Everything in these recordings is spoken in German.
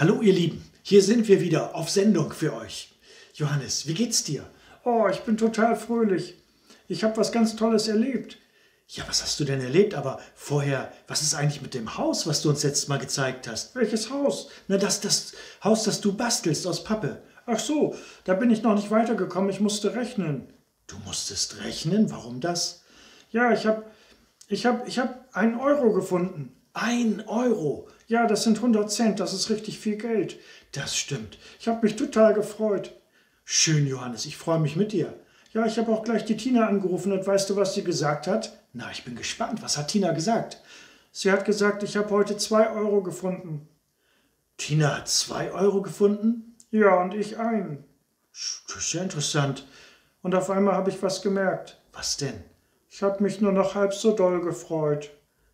Hallo ihr Lieben, hier sind wir wieder auf Sendung für euch. Johannes, wie geht's dir? Oh, ich bin total fröhlich. Ich habe was ganz Tolles erlebt. Ja, was hast du denn erlebt? Aber vorher, was ist eigentlich mit dem Haus, was du uns letztes Mal gezeigt hast? Welches Haus? Na, das, das Haus, das du bastelst aus Pappe. Ach so, da bin ich noch nicht weitergekommen. Ich musste rechnen. Du musstest rechnen? Warum das? Ja, ich habe ich hab, ich hab einen Euro gefunden. Ein Euro? Ja, das sind 100 Cent, das ist richtig viel Geld. Das stimmt. Ich habe mich total gefreut. Schön, Johannes, ich freue mich mit dir. Ja, ich habe auch gleich die Tina angerufen und weißt du, was sie gesagt hat? Na, ich bin gespannt. Was hat Tina gesagt? Sie hat gesagt, ich habe heute zwei Euro gefunden. Tina hat zwei Euro gefunden? Ja, und ich einen. Das ist ja interessant. Und auf einmal habe ich was gemerkt. Was denn? Ich habe mich nur noch halb so doll gefreut.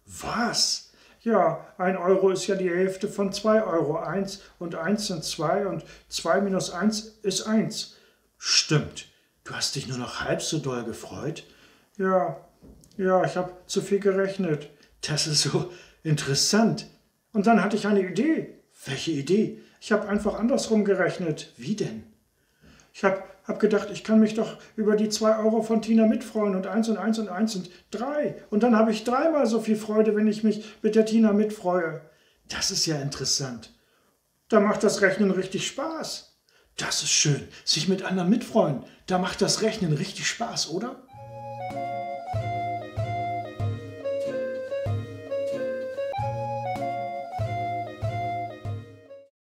Was? Ja, ein Euro ist ja die Hälfte von zwei Euro. Eins und eins sind zwei und zwei minus eins ist eins. Stimmt. Du hast dich nur noch halb so doll gefreut? Ja, ja, ich habe zu viel gerechnet. Das ist so interessant. Und dann hatte ich eine Idee. Welche Idee? Ich habe einfach andersrum gerechnet. Wie denn? Ich habe hab gedacht, ich kann mich doch über die zwei Euro von Tina mitfreuen und eins und eins und eins sind drei. Und dann habe ich dreimal so viel Freude, wenn ich mich mit der Tina mitfreue. Das ist ja interessant. Da macht das Rechnen richtig Spaß. Das ist schön. Sich mit anderen mitfreuen. Da macht das Rechnen richtig Spaß, oder?